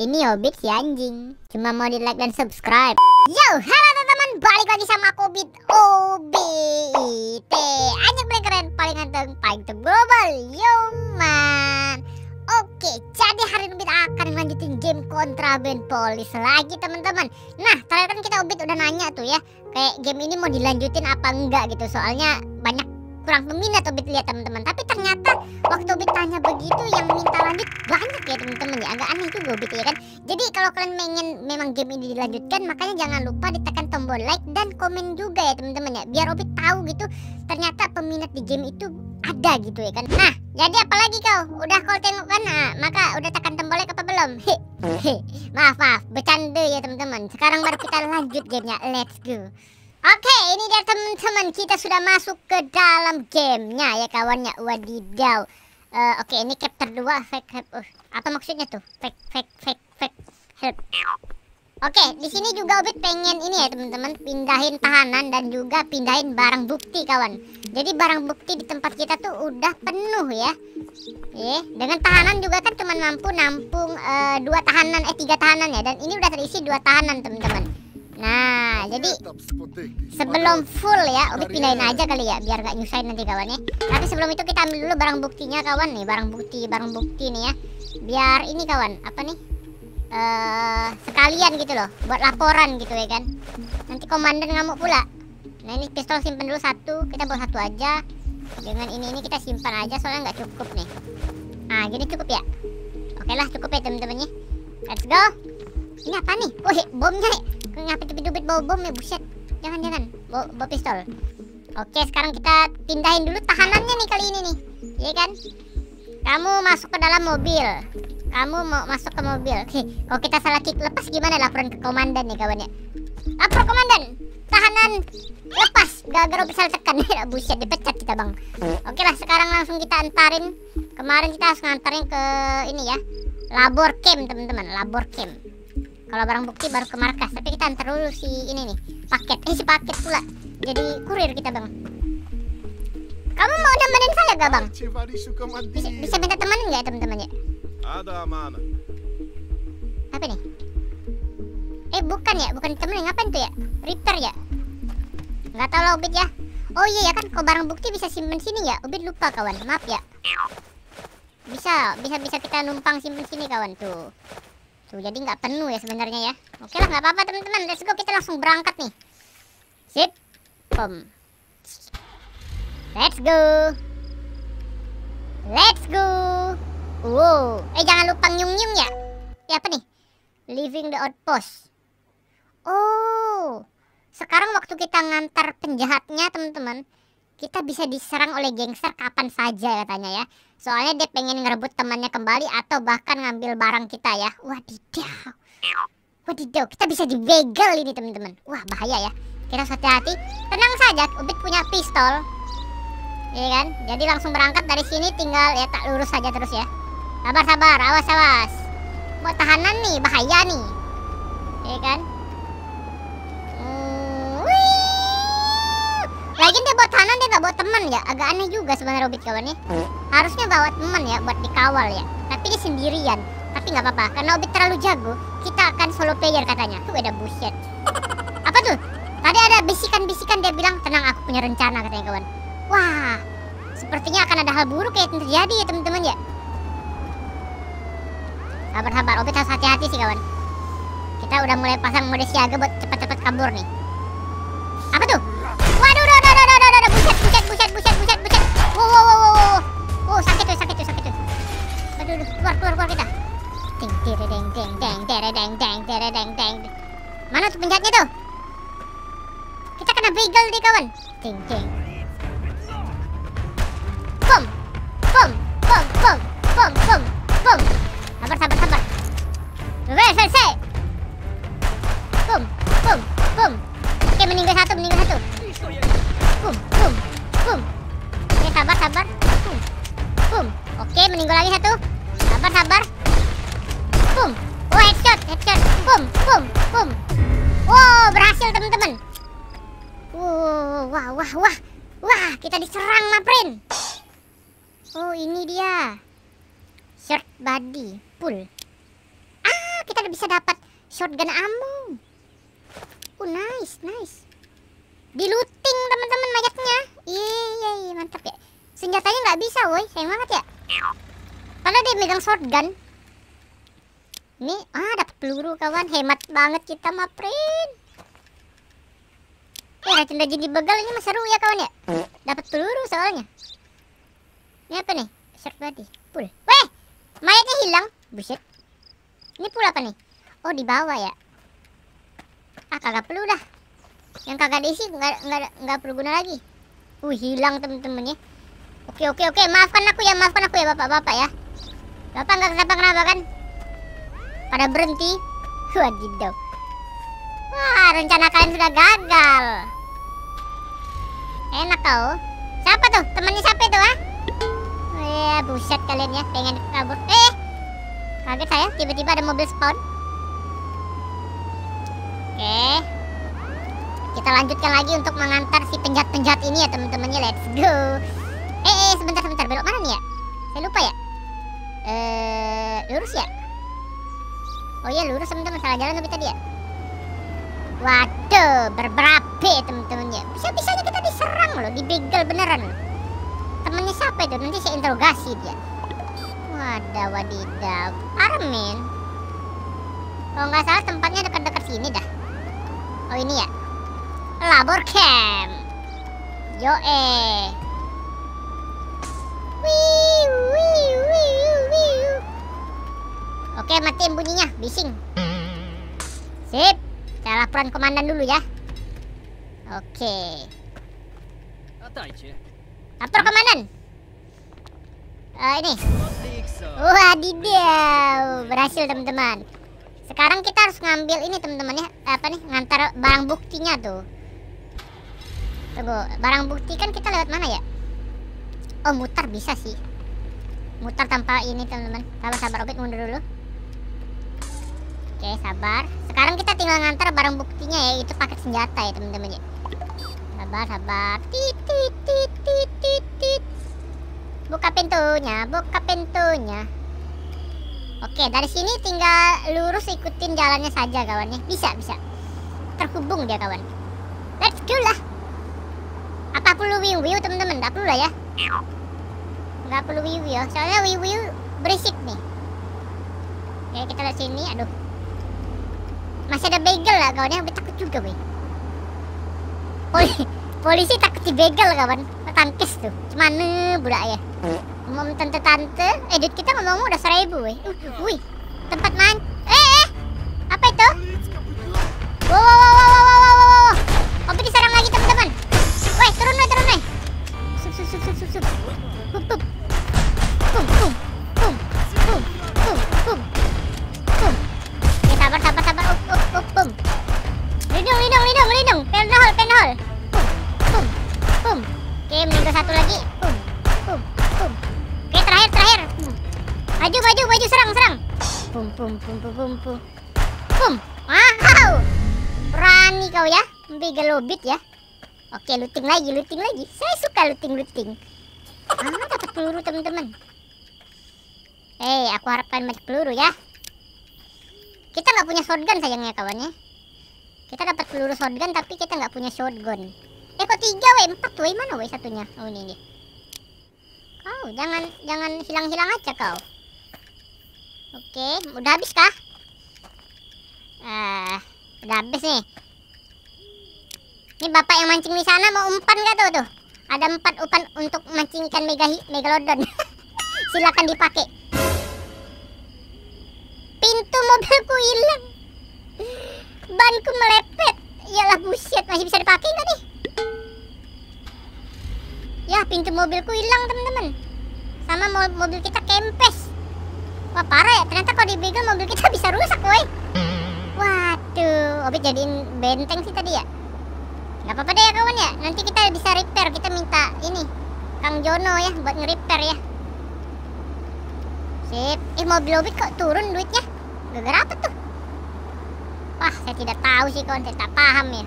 Ini Hobbit si anjing. Cuma mau di like dan subscribe. Yo, halo teman-teman, balik lagi sama aku Hobbit OBIT. Anjing paling keren, paling ganteng, paling global. Yo man. Oke, jadi hari ini kita akan lanjutin game Contraband Police lagi teman-teman. Nah, terakhir kan kita Hobbit udah nanya tuh ya, kayak game ini mau dilanjutin apa enggak gitu. Soalnya banyak kurang peminat Hobbit lihat teman-teman. Tapi ternyata waktu Hobbit tanya begitu yang minta lanjut banyak ya teman-teman ya. Agak aneh juga Hobbit ya kan? Jadi kalau kalian pengen memang game ini dilanjutkan makanya jangan lupa ditekan tombol like dan komen juga ya teman-teman ya. Biar Hobbit tahu gitu ternyata peminat di game itu ada gitu ya kan? Nah jadi apalagi kau? Udah kau tengok kan? Nah, maka udah tekan tombol like apa belum? Maaf maaf. Bercanda ya teman-teman. Sekarang baru kita lanjut gamenya let's go Oke, ini dia teman-teman kita sudah masuk ke dalam gamenya ya kawannya. Wadidaw. Uh, Oke, ini chapter 2 fake help. Uh, apa maksudnya tuh? Fake fake fake fake help. Oke, di sini juga Obit pengen ini ya teman-teman, pindahin tahanan dan juga pindahin barang bukti kawan. Jadi barang bukti di tempat kita tuh udah penuh ya. Eh, dengan tahanan juga kan cuma mampu nampung uh, dua tahanan eh tiga tahanan ya dan ini udah terisi dua tahanan teman-teman. Nah, jadi sebelum full ya, Obit pindahin aja kali ya, biar gak nyusahin nanti kawannya. Tapi sebelum itu kita ambil dulu barang buktinya kawan nih, barang bukti, barang bukti nih ya. Biar ini kawan, apa nih? Uh, sekalian gitu loh, buat laporan gitu ya kan. Nanti komandan ngamuk pula. Nah ini pistol simpen dulu satu, kita bawa satu aja. Dengan ini ini kita simpan aja soalnya nggak cukup nih. Nah gini cukup ya. Oke lah cukup ya temen-temennya. Let's go. Ini apa nih? Oh bomnya. Ngapa cepet-cepet bawa bom ya buset. Jangan jangan bawa, bawa pistol. Oke sekarang kita pindahin dulu tahanannya nih kali ini nih. Iya kan? Kamu masuk ke dalam mobil. Kamu mau masuk ke mobil. Oke, kalau kita salah kick lepas gimana laporan ke komandan nih kawannya? Lapor komandan. Tahanan lepas. Gara-gara bisa tekan ya buset dipecat kita bang. Oke lah sekarang langsung kita antarin. Kemarin kita harus ngantarin ke ini ya. Labor camp teman-teman. Labor camp. Kalau barang bukti baru ke markas. Tapi kita antar dulu si ini nih paket. Eh si paket pula. Jadi kurir kita bang. Kamu mau nemenin saya gak bang? Bisa, bisa minta temenin gak teman-teman ya? Ada mana? Apa nih? Eh bukan ya, bukan temenin ngapain tuh ya? Repair ya? Gak tau lah Ubid ya. Oh iya ya kan, kalau barang bukti bisa simpen sini ya? Ubid lupa kawan, maaf ya. Bisa, bisa bisa kita numpang simpen sini kawan tuh. Tuh jadi nggak penuh ya sebenarnya ya. Oke lah nggak apa-apa teman-teman, let's go kita langsung berangkat nih. Sip, pom. Let's go. Let's go. Wow. Eh jangan lupa nyung-nyung ya. Ya apa nih? Leaving the outpost. Oh. Sekarang waktu kita ngantar penjahatnya teman-teman, kita bisa diserang oleh gangster kapan saja katanya ya. Soalnya dia pengen ngerebut temannya kembali atau bahkan ngambil barang kita ya. Wadidaw. Wadidaw, kita bisa dibegal ini teman-teman. Wah, bahaya ya. Kita harus hati-hati. Tenang saja, Ubit punya pistol. Iya kan? Jadi langsung berangkat dari sini tinggal ya tak lurus saja terus ya. Sabar sabar, awas awas. Buat tahanan nih, bahaya nih. Iya kan? Lagi dia buat tahanan dia nggak buat teman ya. Agak aneh juga sebenarnya Robit kawannya. Harusnya bawa teman ya buat dikawal ya. Tapi dia sendirian. Tapi nggak apa-apa karena Robit terlalu jago. Kita akan solo player katanya. Tuh ada buset. Apa tuh? Tadi ada bisikan-bisikan dia bilang tenang aku punya rencana katanya kawan. Wah, sepertinya akan ada hal buruk yang terjadi ya teman-teman ya. Sabar-sabar, Obet harus hati-hati sih kawan. Kita udah mulai pasang mode siaga buat cepat-cepat kabur nih. Apa tuh? deredeng deng deredeng deng. Mana tuh penjahatnya tuh? Kita kena beagle nih kawan. Ding ding Senjatanya nggak bisa, woi. Sayang banget ya. Karena dia megang shotgun. Ini, ah, dapat peluru kawan. Hemat banget kita, Maprin. Eh, racun-racun di begal ini mah seru ya kawan ya. Dapat peluru soalnya. Ini apa nih? Short body. Pull. Weh, mayatnya hilang. Buset. Ini pull apa nih? Oh, di bawah ya. Ah, kagak perlu dah. Yang kagak diisi nggak nggak nggak perlu guna lagi. Uh, hilang temen-temennya. Oke, oke, oke. Maafkan aku ya, maafkan aku ya, bapak-bapak ya. Bapak nggak kenapa-kenapa kan? Pada berhenti. Wadidaw. Wah, rencana kalian sudah gagal. Enak kau. Siapa tuh? Temannya siapa itu, ah? Ya, buset kalian ya, pengen kabur. Eh, kaget saya, tiba-tiba ada mobil spawn. Oke. Kita lanjutkan lagi untuk mengantar si penjahat-penjahat ini ya, teman-temannya. Let's go. Eh, eh, sebentar, sebentar. Belok mana nih ya? Saya lupa ya. Eh, lurus ya? Oh iya, lurus teman-teman. Salah jalan tapi tadi ya. Waduh, berberapi teman-temannya. Bisa-bisanya kita diserang loh, dibegal beneran. Temennya siapa itu? Nanti saya interogasi dia. Wadah, wadidaw. Parah, men. Kalau nggak salah tempatnya dekat-dekat sini dah. Oh ini ya. Labor camp. Yo eh. Wih, wih, wih, wih. Oke, matiin bunyinya, bising. Sip. Saya laporan komandan dulu ya. Oke. Lapor komandan. Eh, ini. Wadidaw, berhasil teman-teman. Sekarang kita harus ngambil ini teman-teman ya, apa nih, ngantar barang buktinya tuh. Tunggu, barang bukti kan kita lewat mana ya? Oh, mutar bisa sih. Mutar tanpa ini teman-teman. Sabar, sabar, Obit mundur dulu. Oke, sabar. Sekarang kita tinggal ngantar barang buktinya ya, itu paket senjata ya teman-teman ya. Sabar, sabar. Tit, tit, tit, tit, tit, tit. Buka pintunya, buka pintunya. Oke, dari sini tinggal lurus ikutin jalannya saja kawannya. Bisa, bisa. Terhubung dia kawan. Let's go lah. Apa perlu wiu teman-teman? Gak perlu lah ya. Gak perlu wiu wiu. Soalnya wiu berisik nih. Oke, kita lihat sini. Aduh. Masih ada bagel lah kawannya. Tapi takut juga weh. Poli polisi takut dibegal kawan. Tangkis tuh. Cuman budak ya. Ngomong tante-tante, edit kita ngomong udah seribu weh. Uh, wih, tempat man. Eh, eh, apa itu? Wow, wow, wow, wow, wow, wow, wow. Kopi diserang lagi teman-teman. Weh, turun weh, turun weh. Sup, sup, sup, sup, sup, sup. Pum, pum, pum. Pum. Wow. Berani kau ya. Begal lobit ya. Oke, looting lagi, looting lagi. Saya suka looting-looting. Ah, dapat peluru teman-teman. Hei, aku harapkan banyak peluru ya. Kita nggak punya shotgun sayangnya kawannya. Kita dapat peluru shotgun tapi kita nggak punya shotgun. Eh kok tiga weh, empat weh mana weh satunya? Oh ini nih. Kau jangan jangan hilang-hilang aja kau. Oke, udah habis kah? Ah, udah habis nih. Ini bapak yang mancing di sana mau umpan gak tuh tuh? Ada empat umpan untuk mancing ikan mega megalodon. Silakan dipakai. Pintu mobilku hilang. Banku melepet. Iyalah buset, masih bisa dipakai nggak nih? Ya, pintu mobilku hilang, teman-teman. Sama mo- mobil kita kempes. Wah, parah ya. Ternyata kalau dibegal mobil kita bisa rusak, woi. Obit jadiin benteng sih tadi ya. Gak apa-apa deh ya kawan ya. Nanti kita bisa repair. Kita minta ini Kang Jono ya buat nge-repair ya. Sip. Eh mobil Obit kok turun duitnya? Gara-gara apa tuh? Wah, saya tidak tahu sih kawan. Saya tak paham ya.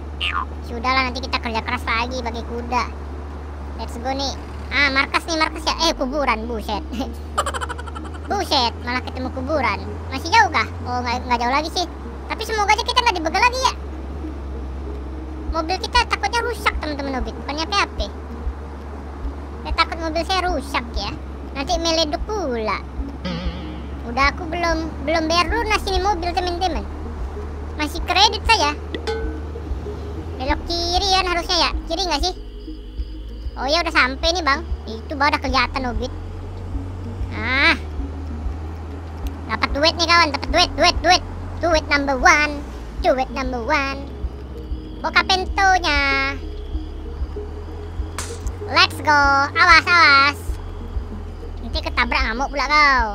Sudahlah nanti kita kerja keras lagi bagi kuda. Let's go nih. Ah, markas nih markas ya. Eh, kuburan buset. Buset, malah ketemu kuburan. Masih jauh kah? Oh, nggak jauh lagi sih. Tapi semoga aja kita nggak dibegal lagi ya. Mobil kita takutnya rusak teman-teman Obit, bukannya PHP. Saya takut mobil saya rusak ya. Nanti meleduk pula. Udah aku belum belum bayar lunas ini mobil teman-teman. Masih kredit saya. Belok kiri kan harusnya ya. Kiri nggak sih? Oh ya udah sampai nih bang. Itu baru udah kelihatan Obit. Ah, dapat duit nih kawan, dapat duit, duit, duit, duit number one, duit number one. Buka pintunya. Let's go, awas awas. Nanti ketabrak ngamuk pula kau.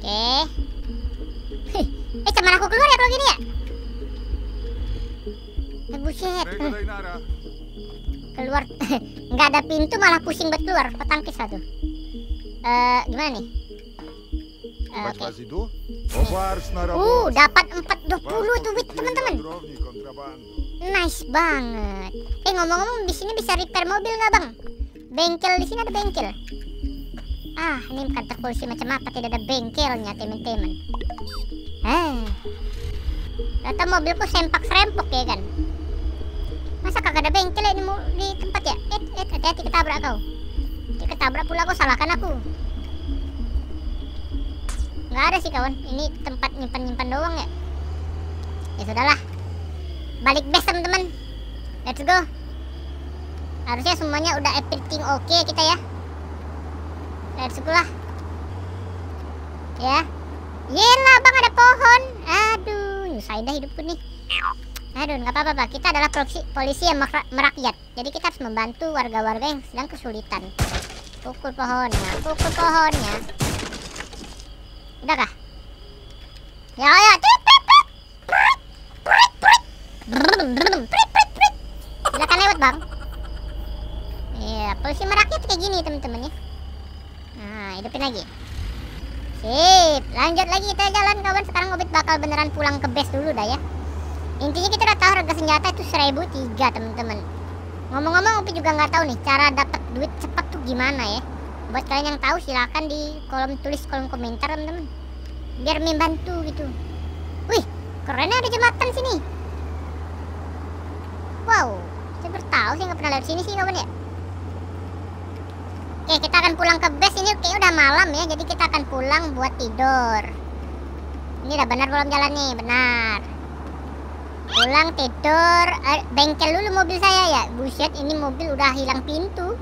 Oke. Hih, Eh, cuman aku keluar ya kalau gini ya? Eh, buset. Keluar nggak ada pintu malah pusing buat keluar petangkis satu eh gimana nih Eh, Baš uh dapat 420 tuh wit teman-teman. Nice banget. Eh ngomong-ngomong di sini bisa repair mobil nggak bang? Bengkel di sini ada bengkel. Ah ini kantor polisi macam apa tidak ada bengkelnya teman-teman. Eh. Ternyata mobilku sempak serempok ya kan? Masa kagak ada bengkel ya di, tempat ya? Eh, eh, hati-hati ketabrak kau. Ketabrak pula kau salahkan aku Nggak ada sih kawan. Ini tempat nyimpan-nyimpan doang ya. Ya sudahlah. Balik base teman-teman. Let's go. Harusnya semuanya udah everything oke kita ya. Let's go lah. Ya. Yelah bang ada pohon. Aduh nyusahin dah hidupku nih. Aduh nggak apa-apa. Kita adalah polisi, polisi yang merak- merakyat. Jadi kita harus membantu warga-warga yang sedang kesulitan. Pukul pohonnya Pukul pohonnya Udah kah? Ya ya. Silakan lewat bang Iya polisi merakyat kayak gini teman-teman ya Nah hidupin lagi Sip, lanjut lagi kita jalan kawan. Sekarang Obit bakal beneran pulang ke base dulu dah ya. Intinya kita udah tahu harga senjata itu 1003 teman-teman. Ngomong-ngomong Obit juga nggak tahu nih cara dapat duit cepat tuh gimana ya. Buat kalian yang tahu silahkan di kolom tulis kolom komentar teman-teman. Biar membantu gitu. Wih, kerennya ada jembatan sini. Wow, saya baru tahu sih nggak pernah lewat sini sih kawan ya. Oke, kita akan pulang ke base ini kayaknya udah malam ya, jadi kita akan pulang buat tidur. Ini udah benar belum jalan nih, benar. Pulang tidur, eh, bengkel dulu mobil saya ya. Buset, ini mobil udah hilang pintu.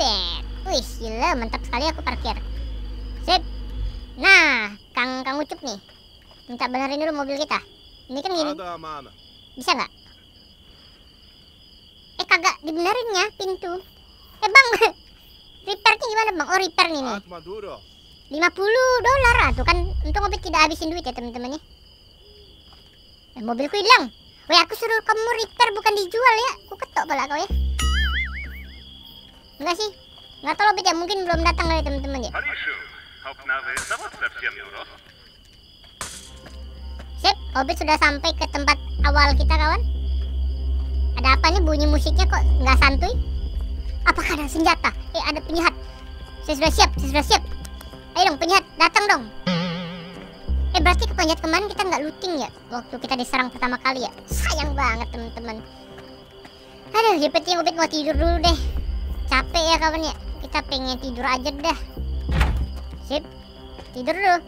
Set. Wih, gila, mantap sekali aku parkir. Sip. Nah, Kang Kang Ucup nih. Minta benerin dulu mobil kita. Ini kan gini, bisa nggak? Eh kagak dibenerin ya pintu. Eh bang, repairnya gimana bang? Oh repair nih nih. At Maduro. 50 dolar ah tuh kan untung Obit tidak habisin duit ya teman-teman ya. Eh, mobilku hilang. Weh aku suruh kamu repair bukan dijual ya. Aku ketok pala kau ya. Enggak sih. Enggak tahu Obit ya mungkin belum datang kali teman-teman ya. Sip, Obit sudah sampai ke tempat awal kita kawan. Ada apa nih bunyi musiknya kok nggak santuy? Apakah ada senjata? Eh ada penjahat. Saya sudah siap, saya sudah siap. Ayo dong penjahat, datang dong. Eh berarti ke penjahat kemarin kita nggak looting ya? Waktu kita diserang pertama kali ya? Sayang banget teman-teman. Aduh, yang penting Obit mau tidur dulu deh. Capek ya kawan ya. Kita pengen tidur aja dah. Sip, tidur dulu.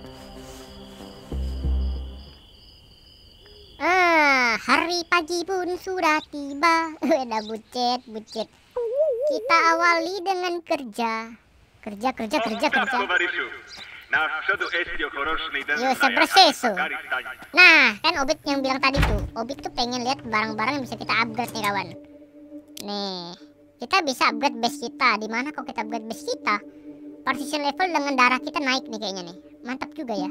Ah, hari pagi pun sudah tiba. Udah bucet, bucet. Kita awali dengan kerja. Kerja, kerja, kerja, kerja. Ostatku, Parishu. Na przodu Estio chorocznej Yo, se proceso. Nah, kan Obit yang bilang tadi tuh. Obit tuh pengen lihat barang-barang yang bisa kita upgrade nih kawan. Nih, kita bisa upgrade base kita. Di mana kalau kita upgrade base kita, partition level dengan darah kita naik nih kayaknya nih. Mantap juga ya.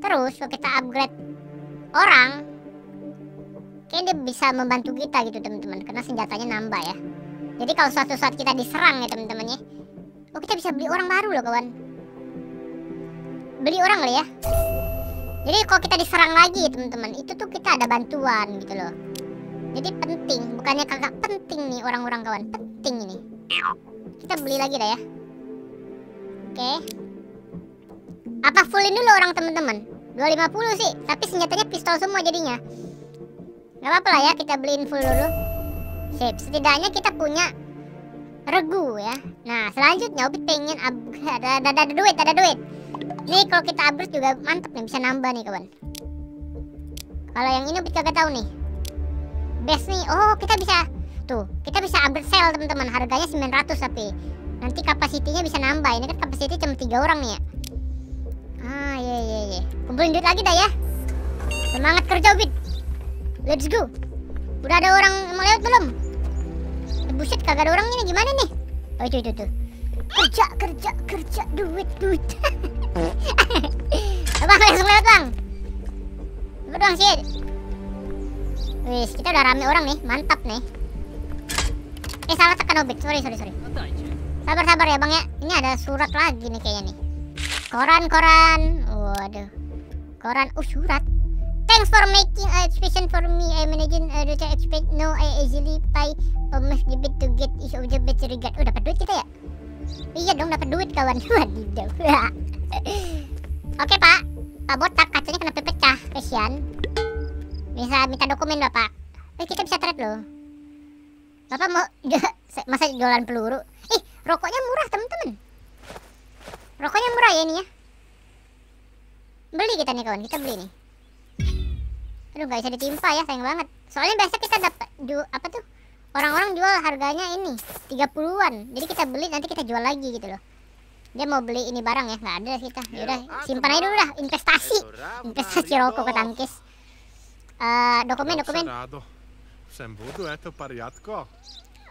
Terus kalau kita upgrade orang, kayak dia bisa membantu kita gitu teman-teman. Karena senjatanya nambah ya. Jadi kalau suatu saat kita diserang ya teman-teman ya, oh kita bisa beli orang baru loh kawan. Beli orang kali ya. Jadi kalau kita diserang lagi teman-teman, itu tuh kita ada bantuan gitu loh. Jadi penting, bukannya kagak penting nih orang-orang kawan, penting ini. Kita beli lagi dah ya. Oke. Apa fullin dulu orang teman-teman? 250 sih, tapi senjatanya pistol semua jadinya. Gak apa-apa lah ya, kita beliin full dulu. Sip, setidaknya kita punya regu ya. Nah, selanjutnya Obit pengen. Ada, ada, ada duit, ada duit. Nih kalau kita upgrade juga mantap nih, bisa nambah nih kawan. Kalau yang ini Obit kagak tahu nih. Best nih, oh kita bisa tuh, kita bisa upgrade sale teman-teman. Harganya 900 tapi nanti kapasitinya bisa nambah. Ini kan kapasiti cuma tiga orang nih ya. Ah, iya iya iya. Kumpulin duit lagi dah ya. Semangat kerja Obit. Let's go. Udah ada orang mau lewat belum? Eh, Buset kagak ada orang ini gimana nih? Oh itu itu tuh. Kerja kerja kerja duit duit. bang langsung lewat bang. Lewat bang sih. Wis kita udah rame orang nih, mantap nih. Eh salah tekan obit, sorry sorry sorry. Sabar sabar ya bang ya. Ini ada surat lagi nih kayaknya nih. Koran koran. Waduh. Koran. Oh surat. Thanks for making a expression for me. I managing uh, to expect no I easily pay almost the bit to get is of the better regard. Oh dapat duit kita ya? Iya dong dapat duit kawan. Wadidaw. Oke pak, pak botak kacanya kenapa pecah? Kesian. Bisa minta dokumen bapak. Eh kita bisa trade loh. Bapak mau masa jualan peluru? Ih rokoknya murah teman-teman. Rokoknya murah ya ini ya. Beli kita nih kawan, kita beli nih. Aduh nggak bisa ditimpa ya sayang banget. Soalnya biasa kita dapat ju apa tuh orang-orang jual harganya ini 30-an. Jadi kita beli nanti kita jual lagi gitu loh. Dia mau beli ini barang ya nggak ada kita. Yaudah simpan aja dulu dah investasi. Investasi rokok ke tangkis. Eh, dokumen dokumen. Pariatko.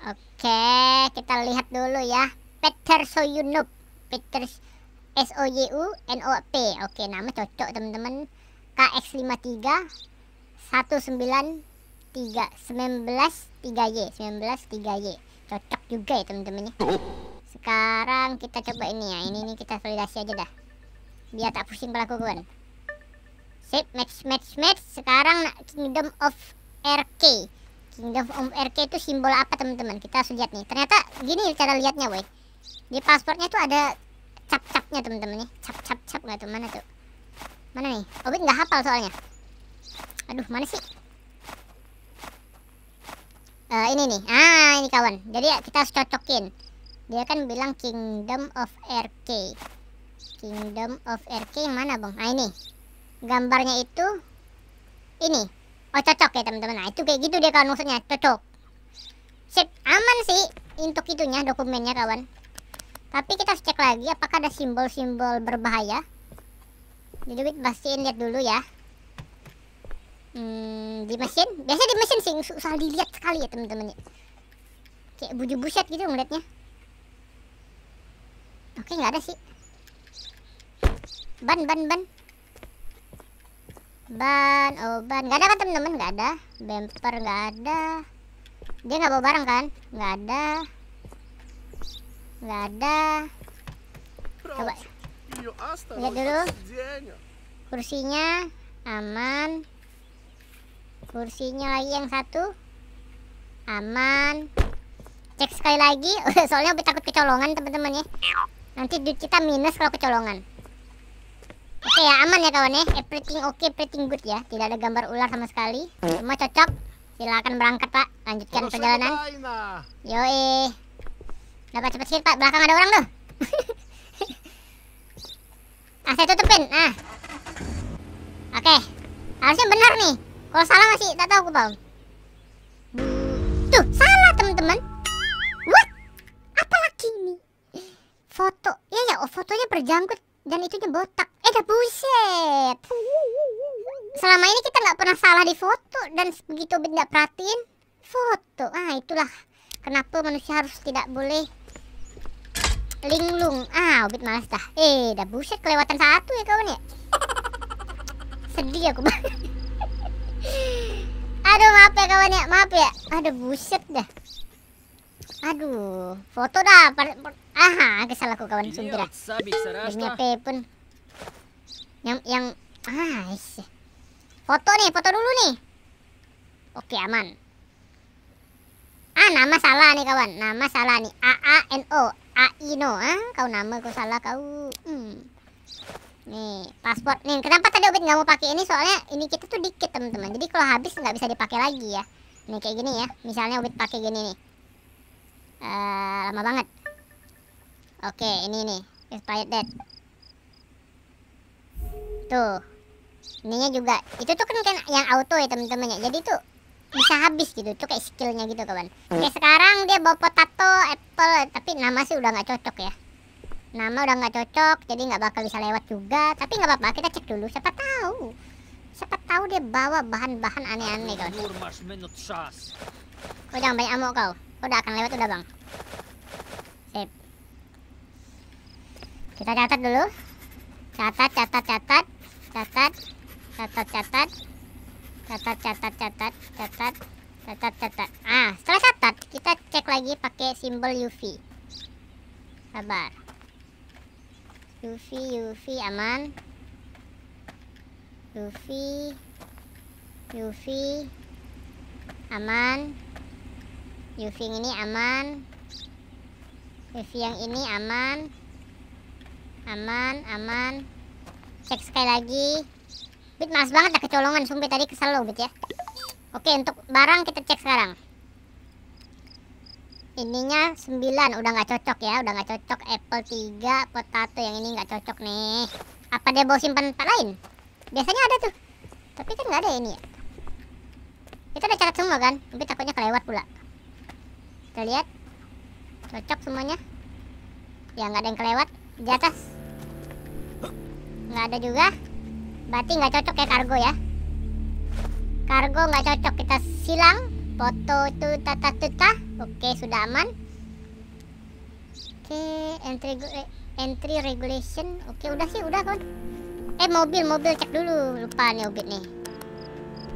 Oke, kita lihat dulu ya. Peter Soyunov. Peter S O Y U N O P. Oke, nama cocok teman-teman. KX53 193 19 3Y 19 3Y. Cocok juga ya teman-teman ya. Sekarang kita coba ini ya. Ini nih kita validasi aja dah. Biar tak pusing pelakuan. Sip, match match match. Sekarang Kingdom of RK. Kingdom of RK itu simbol apa teman-teman? Kita harus lihat nih. Ternyata gini cara lihatnya, woi. Di pasportnya tuh ada cap-capnya teman-teman nih. Cap-cap-cap nggak tuh mana tuh? Mana nih? Obit nggak hafal soalnya. Aduh, mana sih? Eh, ini nih. Ah, ini kawan. Jadi ya, kita harus cocokin. Dia kan bilang Kingdom of RK. Kingdom of RK mana, Bang? Ah, ini. Gambarnya itu ini. Oh, cocok ya, teman-teman. Nah, itu kayak gitu dia kawan maksudnya, cocok. Sip, aman sih untuk itunya dokumennya, kawan. Tapi kita cek lagi apakah ada simbol-simbol berbahaya. Jadi pastiin lihat dulu ya. Hmm, di mesin, biasa di mesin sih susah dilihat sekali ya teman-teman ya. Kayak buju buset gitu ngeliatnya. Oke nggak ada sih. Ban ban ban. Ban, oh ban, nggak ada kan teman-teman? Nggak ada. Bumper nggak ada. Dia nggak bawa barang kan? Nggak ada. Nggak ada. Coba Lihat dulu. kursinya aman. Kursinya lagi yang satu aman. Cek sekali lagi, soalnya lebih takut kecolongan teman-teman ya. Nanti duit kita minus kalau kecolongan. Oke ya aman ya kawan ya. Everything oke, everything good ya. Tidak ada gambar ular sama sekali. Semua cocok. Silakan berangkat pak. Lanjutkan perjalanan. Yoi. Dapat cepet sih pak. Belakang ada orang tuh. ah saya tutupin. Ah. Oke. Harusnya benar nih. Kalau salah masih tak tahu aku bang. Tuh salah teman-teman. What? Apa lagi ini? Foto. Ya ya. Oh fotonya berjangkut dan itunya botak. Eh dah buset. Selama ini kita nggak pernah salah di foto dan begitu tidak perhatiin foto. Ah itulah kenapa manusia harus tidak boleh linglung. Ah, Obit malas dah. Eh, dah buset kelewatan satu ya kawan ya. Sedih aku banget. Aduh, maaf ya kawan ya. Maaf ya. Aduh, buset dah. Aduh, foto dah. Aha, kesal aku kawan dah. Demi apa pun. Yang yang ah. Foto nih, foto dulu nih. Oke, aman. Ah, nama salah nih kawan. Nama salah nih. A A N O. Aino ah kau nama kau salah kau hmm. nih paspor nih kenapa tadi Obit nggak mau pakai ini soalnya ini kita tuh dikit teman-teman jadi kalau habis nggak bisa dipakai lagi ya nih kayak gini ya misalnya Obit pakai gini nih Eh, lama banget. Oke ini nih expired date. Tuh ininya juga itu tuh kan kan yang auto ya teman-teman ya jadi tuh bisa habis gitu tuh kayak skillnya gitu kawan. Oke sekarang dia bawa potato apple tapi nama sih udah nggak cocok ya. Nama udah nggak cocok jadi nggak bakal bisa lewat juga. Tapi nggak apa-apa kita cek dulu siapa tahu. Siapa tahu dia bawa bahan-bahan aneh-aneh kawan. Kau jangan banyak kau kau Oh, udah akan lewat udah bang. Sip. Kita catat dulu. Catat catat catat. Catat Catat catat. Catat catat catat Catat. Catat catat. Ah setelah catat Kita cek lagi pakai simbol UV Sabar. UV UV aman. UV UV aman. UV yang ini aman. UV yang ini aman. Aman aman. Cek sekali lagi. Bit malas banget dah kecolongan sumpah tadi kesel lo Bit ya. Oke untuk barang kita cek sekarang. Ininya 9 udah nggak cocok ya Udah nggak cocok. Apple 3 Potato yang ini nggak cocok nih. Apa dia bawa simpan tempat lain? Biasanya ada tuh. Tapi kan nggak ada ini ya. Kita udah catat semua kan? Tapi takutnya kelewat pula Kita lihat Cocok semuanya Ya nggak ada yang kelewat Di atas Nggak ada juga Berarti nggak cocok ya kargo ya. Kargo nggak cocok kita silang. Foto itu tata tuta. Oke sudah aman. Oke entry eh, entry regulation. Oke udah sih udah kan. Eh mobil mobil cek dulu lupa nih obit nih.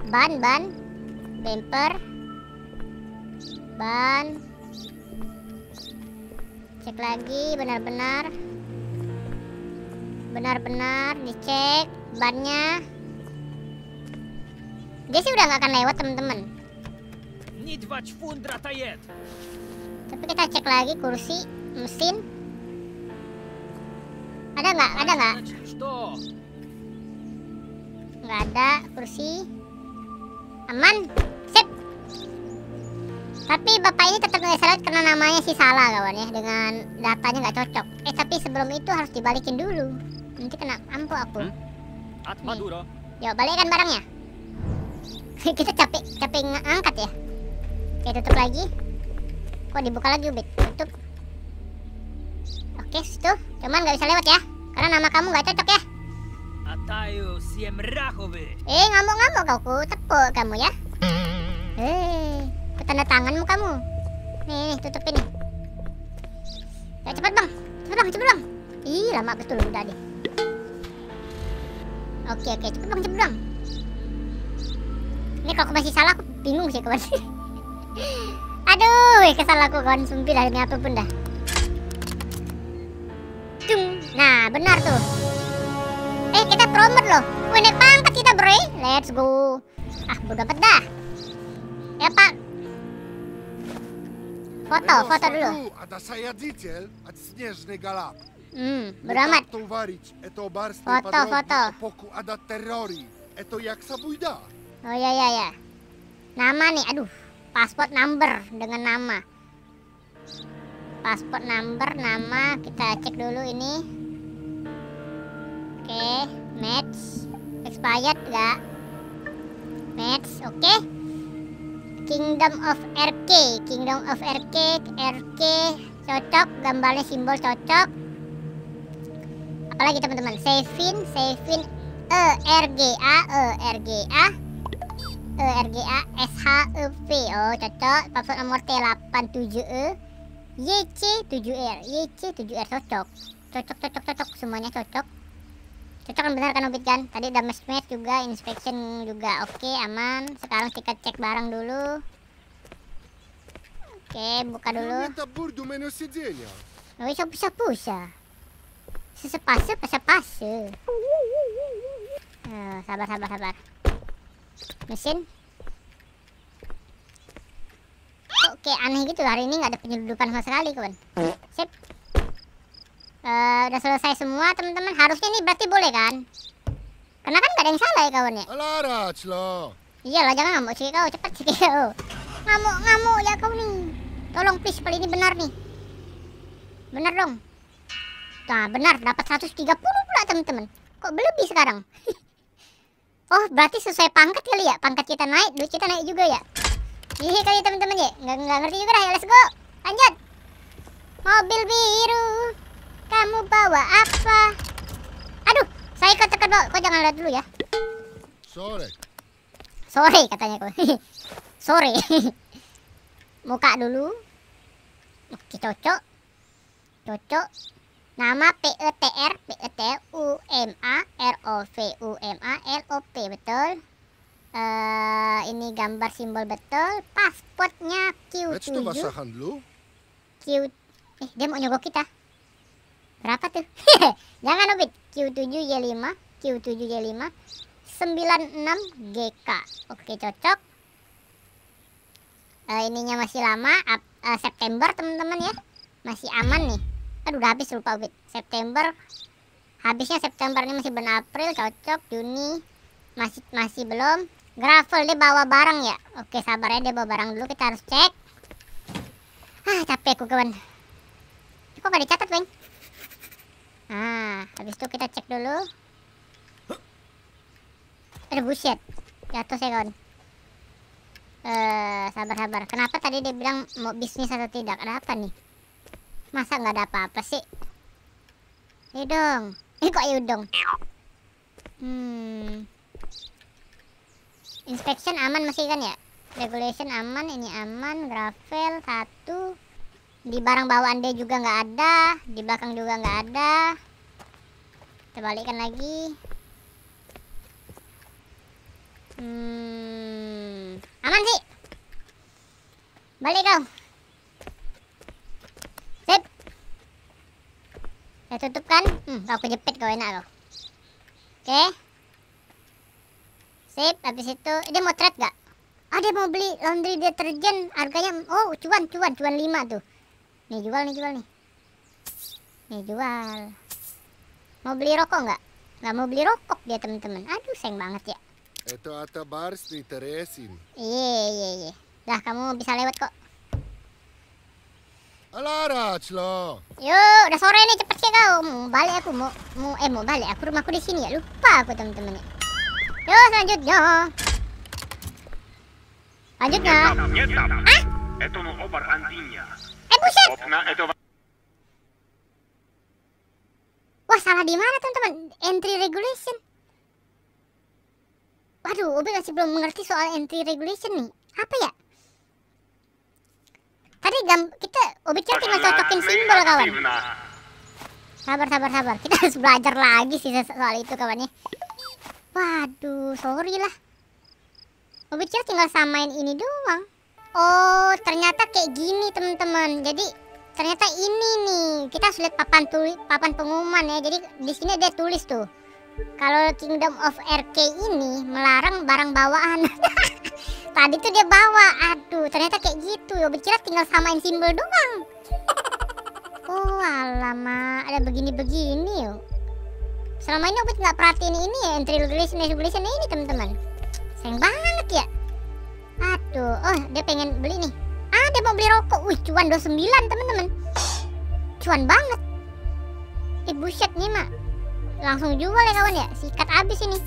Ban ban. Bumper. Ban cek lagi benar-benar. Benar-benar dicek bannya. Dia sih udah nggak akan lewat teman-teman. Tapi kita cek lagi kursi mesin. Ada nggak? Ada nggak? Nggak ada kursi. Aman. Sip tapi bapak ini tetap nggak salah karena namanya sih salah kawan ya dengan datanya nggak cocok eh tapi sebelum itu harus dibalikin dulu nanti kena ampu aku Hmm? Maduro. Yuk balikkan barangnya. Kita capek capek ngangkat ya. Oke tutup lagi. Kok dibuka lagi Ubit? Tutup. Oke situ. Cuman nggak bisa lewat ya. Karena nama kamu nggak cocok ya. Eh ngamuk-ngamuk kau ku tepuk kamu ya. Eh, ku tanda tanganmu kamu. Nih, nih tutupin nih. Ya cepat bang, cepat bang, cepat bang. Ih lama betul udah deh. Oke oke cepet bang cepet bang. Ini kalau aku masih salah aku bingung sih kawan. Aduh, kesal aku kawan sumpih dah demi apa pun dah. Dung. Nah benar tuh. Eh kita promote loh. Wih naik pangkat kita bro. Let's go. Ah bodo amat dah. Ya pak. Foto, foto dulu. Mm, beramat. Foto, foto. Poku ada terori. Eto jak sabujda. Oh ya ya ya. Nama nih, aduh. Pasport number dengan nama. Pasport number, nama kita cek dulu ini. Oke, match. Expired enggak? Match, oke. Kingdom of Air RK, Kingdom of RK, RK cocok, gambarnya simbol cocok. Apalagi teman-teman, Sevin, Sevin E R G A E R G A E R G A S H E V. Oh cocok. Password nomor T 87 E. Y C 7 R. Y C 7 R cocok. Cocok cocok cocok. Semuanya cocok. Cocok kan benar kan Ubit kan tadi match match juga inspection juga. Oke aman. Sekarang kita cek barang dulu Oke, buka dulu. Oi, sapu-sapusa. Sesepase, pasapase. Oh, sabar, sabar, sabar. Mesin. Oke, aneh gitu hari ini nggak ada penyeludupan sama sekali, kawan. Sip. Uh, udah selesai semua, teman-teman. Harusnya nih berarti boleh kan? Karena kan nggak ada yang salah ya, kawan ya. Alah, iya Iyalah, jangan ngamuk sih kau, cepat sih kau. Ngamuk-ngamuk ya kau nih. Tolong please kali ini benar nih. Benar dong. Nah benar dapat 130 pula teman-teman. Kok berlebih sekarang? oh berarti sesuai pangkat kali ya. Pangkat kita naik, duit kita naik juga ya. Iya kali teman-teman ya. Nggak, nggak ngerti juga dah ya. Let's go. Lanjut. Mobil biru. Kamu bawa apa? Aduh, saya ikut tekan bawa. Kau jangan lihat dulu ya. Sore. Sore katanya kok. Sore. Muka dulu. Oke, cocok. Cocok. Nama P E T R P E T U M A R O V U M A L O P betul. Eh ini gambar simbol betul. Pasportnya Već tu Q7. basahan dulu. Q eh dia mau nyogok kita. Berapa tuh? Jangan Obit. Q7Y5, Q7Y5, 96GK. Oke, cocok. Eh, ininya masih lama, Ap- eh, September teman-teman ya. Masih aman nih. Aduh, udah habis lupa Obit. September. Habisnya September ini masih bulan April, cocok. Juni masih masih belum. Gravel dia bawa barang ya. Oke, sabar ya dia bawa barang dulu kita harus cek. Ah, capek aku kawan. Kok gak dicatat, Weng? Ah, habis itu kita cek dulu. Ada buset. Jatuh saya, kawan. Eh, sabar-sabar. Kenapa tadi dia bilang mau bisnis atau tidak? Ada apa nih? Masa nggak ada apa-apa sih? Ayo dong. Eh, kok ayo dong? Hmm. Inspection aman masih kan ya? Regulation aman, ini aman, gravel satu, di barang bawaan dia juga nggak ada di belakang juga nggak ada kita balikkan lagi hmm aman sih balik kau sip saya tutup kan hmm, kau kejepit kau enak kau oke sip habis itu dia mau trade gak ah dia mau beli laundry deterjen harganya oh cuan cuan cuan 5 tuh Nih jual nih jual nih. Nih jual. Mau beli rokok nggak? Nggak mau beli rokok dia teman-teman. Aduh sayang banget ya. Ata bars ni Teresin. Iya iya iya. Dah kamu bisa lewat kok. Alara, Clo. Yuk udah sore nih cepet sih kau. Mau balik aku mau mau eh mau balik aku rumahku di sini ya. Lupa aku teman-teman ya. Yuk selanjutnya. Lanjutnya. Nie tam, nie tam. Eto no obar Andinia. Eh buset. Opna eto Wah salah di mana teman-teman? Entry regulation. Waduh, Obi masih belum mengerti soal entry regulation nih. Apa ya? Tadi gam kita Obi kira tinggal cocokin simbol kawan. Sabar sabar sabar. Kita harus belajar lagi sih soal itu kawannya. Waduh, sorry lah. Obi kira tinggal samain ini doang. Oh, ternyata kayak gini teman-teman. Jadi ternyata ini nih kita harus lihat papan tulis papan pengumuman ya. Jadi di sini dia tulis tuh. Kalau Kingdom of RK ini melarang barang bawaan. Tadi tuh dia bawa. Aduh, ternyata kayak gitu. Obi kira tinggal samain simbol doang. Oh alamak, ada begini-begini yuk. Selama ini Obit nggak perhatiin ini ya, entry regulation regulation ini teman-teman. Sayang banget ya. Aduh, oh dia pengen beli nih. Ah dia mau beli rokok. Wih cuan 29 teman-teman. Cuan banget. Eh buset nih mak. Langsung jual ya kawan ya. Sikat habis ini.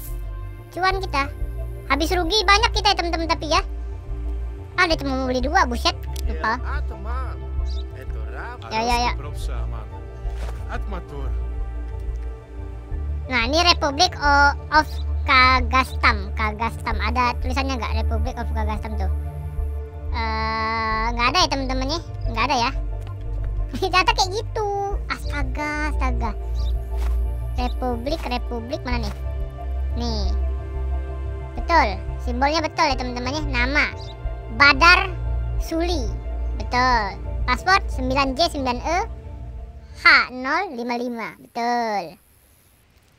Cuan kita. Habis rugi banyak kita ya teman-teman tapi ya. Ah dia cuma mau beli dua buset. Lupa. Rap. Ya, ya, ya. Nah, ini Republic of Kagastam. Kagastam. Ada tulisannya nggak Republic of Kagastam tuh? Eh, nggak ada ya teman-teman ya? Nggak ada ya? Ternyata kayak gitu. Astaga, astaga. Republik, Republik mana nih? Nih. Betul. Simbolnya betul ya teman-teman ya. Nama Badar Suli. Betul. Paspor 9J 9E H055. Betul.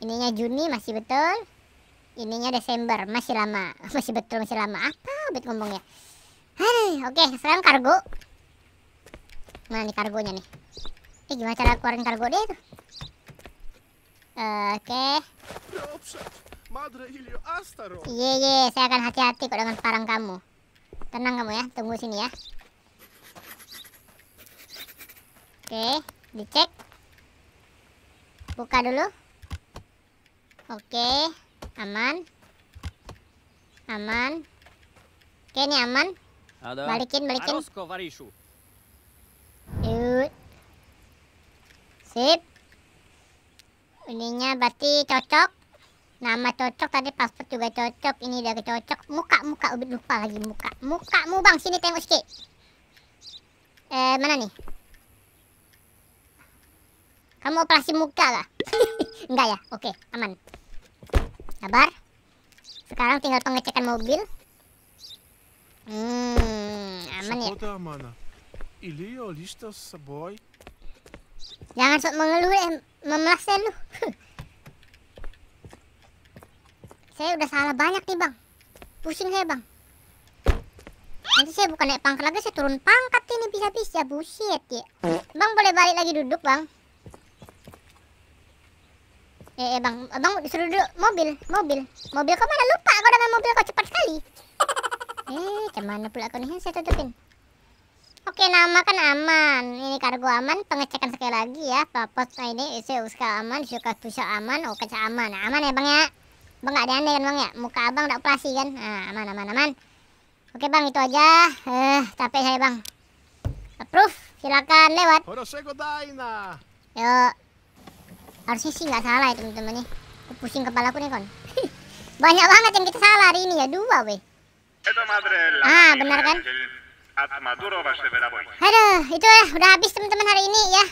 Ininya Juni masih betul. Ininya Desember masih lama. Masih betul masih lama. Apa bet ngomongnya? Hai, oke, sekarang kargo. Mana nih kargonya nih? Eh gimana cara keluarin kargo dia tuh? Oke. Iya, iya, saya akan hati-hati kok dengan parang kamu. Tenang kamu ya, tunggu sini ya. Oke, dicek. Buka dulu. Oke, aman. Aman. Oke, ini aman. Ada. Balikin, balikin. Yuk. Sip. Ininya berarti cocok. Nama cocok tadi paspor juga cocok. Ini udah cocok. Muka, muka. Udah lupa lagi muka. Mukamu bang, sini tengok sikit. Eh, mana nih? Kamu operasi muka gak? Enggak ya? Oke, aman. Sabar. Sekarang tinggal pengecekan mobil. Hmm, aman ya. Mana? Ilio listo sa boy. Jangan sok mengeluh eh, memelas deh lu. saya udah salah banyak nih bang. Pusing saya bang. Nanti saya bukan naik pangkat lagi, saya turun pangkat ini bisa-bisa. Buset ya. Bang boleh balik lagi duduk bang. Eh, eh bang, bang disuruh duduk mobil, mobil, mobil kau mana lupa? Kau dengan mobil kau cepat sekali. eh, ke mana pula kau nih? Saya tutupin. Oke, nama kan aman. Ini kargo aman. Pengecekan sekali lagi ya. Papot nah ini isi uska aman, suka tusa aman, oke aman. Nah, aman ya bang ya. Bang nggak ada aneh kan bang ya. Muka abang udah operasi kan. Nah, aman, aman, aman. Oke bang, itu aja. Eh, capek saya bang. Approve. Silakan lewat. Yuk. Harusnya sih nggak salah ya teman-teman nih. Aku pusing kepala aku nih kon. Banyak banget yang kita salah hari ini ya dua weh. Ah, benar kan? Vaseveraboy. Aduh, itu udah habis teman-teman hari ini ya.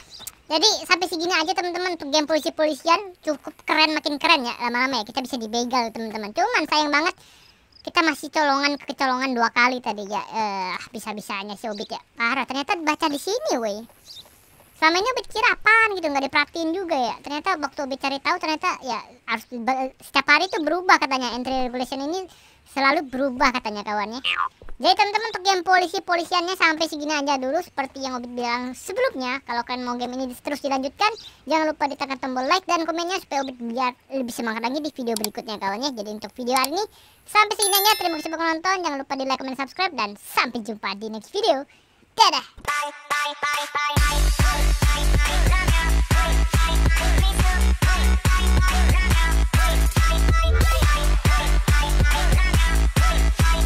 Jadi sampai segini aja teman-teman untuk game polisi-polisian cukup keren makin keren ya lama-lama ya kita bisa dibegal teman-teman. Cuman sayang banget kita masih colongan kecolongan dua kali tadi ya. Eh bisa-bisanya si Obit ya. Parah ternyata baca di sini weh. Selama ini Obit kira apaan gitu nggak diperhatiin juga ya. Ternyata waktu Obit cari tahu ternyata ya harus setiap hari itu berubah katanya entry regulation ini selalu berubah katanya kawannya. Jadi teman-teman untuk game polisi-polisiannya sampai segini aja dulu seperti yang Obit bilang sebelumnya. Kalau kalian mau game ini terus dilanjutkan, jangan lupa ditekan tombol like dan komennya supaya Obit biar lebih semangat lagi di video berikutnya kawannya. Jadi untuk video hari ini sampai segini aja. Terima kasih sudah menonton. Jangan lupa di like, comment, subscribe dan sampai jumpa di next video. Dadah.